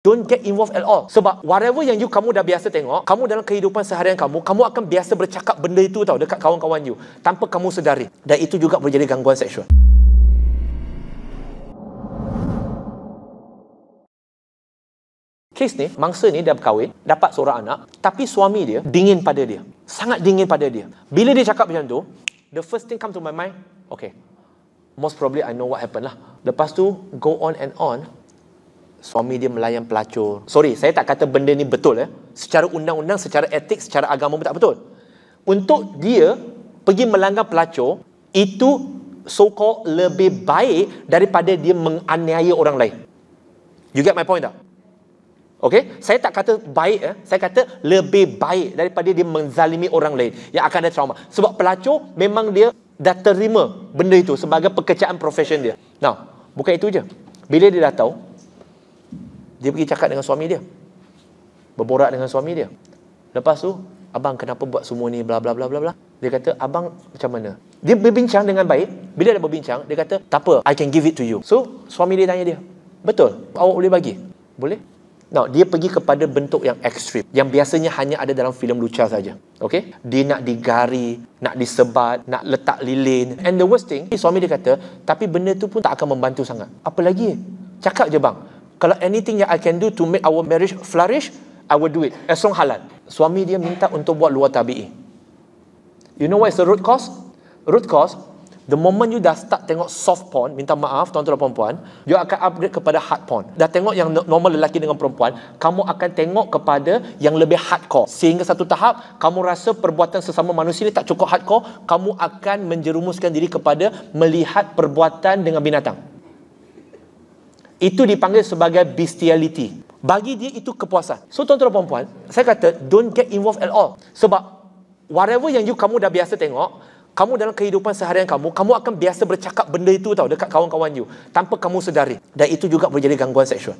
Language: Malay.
Don't get involved at all. Sebab whatever yang you kamu dah biasa tengok, kamu dalam kehidupan seharian kamu, kamu akan biasa bercakap benda itu tau dekat kawan-kawan you tanpa kamu sedari. Dan itu juga boleh jadi gangguan seksual. Kes ni, mangsa ni dah berkahwin, dapat seorang anak, tapi suami dia dingin pada dia. Sangat dingin pada dia. Bila dia cakap macam tu, the first thing come to my mind, okay, most probably I know what happened lah. Lepas tu, go on and on, suami dia melayan pelacur. Sorry, saya tak kata benda ni betul. Eh. Secara undang-undang, secara etik, secara agama pun tak betul. Untuk dia pergi melanggar pelacur, itu so-called lebih baik daripada dia menganiaya orang lain. You get my point tak? Okay, saya tak kata baik eh. Saya kata lebih baik daripada dia menzalimi orang lain yang akan ada trauma. Sebab pelacur memang dia dah terima benda itu sebagai pekerjaan profesion dia. Now, bukan itu je. Bila dia dah tahu, dia pergi cakap dengan suami dia. Berborak dengan suami dia. Lepas tu, abang kenapa buat semua ni bla bla bla bla bla. Dia kata, abang macam mana? Dia berbincang dengan baik. Bila dia berbincang, dia kata, tak apa, I can give it to you. So, suami dia tanya dia, betul, awak boleh bagi? Boleh? Now, dia pergi kepada bentuk yang ekstrim. Yang biasanya hanya ada dalam filem lucah saja. Okay? Dia nak digari, nak disebat, nak letak lilin. And the worst thing, suami dia kata, tapi benda tu pun tak akan membantu sangat. Apa lagi? Cakap je bang. Kalau anything yang I can do to make our marriage flourish, I will do it. As long halal. Suami dia minta untuk buat luar tabi'i. You know what is the root cause? Root cause, The moment you dah start tengok soft porn, minta maaf tuan-tuan dan puan you akan upgrade kepada hard porn. Dah tengok yang normal lelaki dengan perempuan, kamu akan tengok kepada yang lebih hardcore. Sehingga satu tahap, kamu rasa perbuatan sesama manusia ni tak cukup hardcore, kamu akan menjerumuskan diri kepada melihat perbuatan dengan binatang. Itu dipanggil sebagai bestiality. Bagi dia itu kepuasan. So tuan-tuan dan puan saya kata don't get involved at all. Sebab whatever yang you kamu dah biasa tengok, kamu dalam kehidupan seharian kamu, kamu akan biasa bercakap benda itu tau dekat kawan-kawan you tanpa kamu sedari. Dan itu juga boleh jadi gangguan seksual.